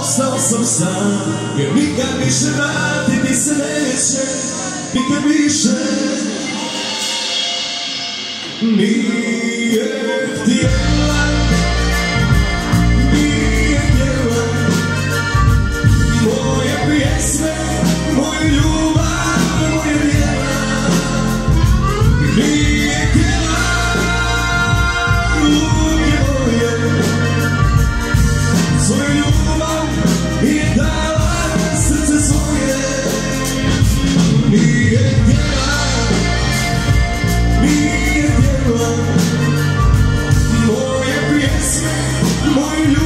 ostao sam sam Jer nikad više vratiti se neće Nikad više. Nije htjela Nije htjela. Moje pjesme, moju ljubav, moje djela. Nije Moje pjesme ljubav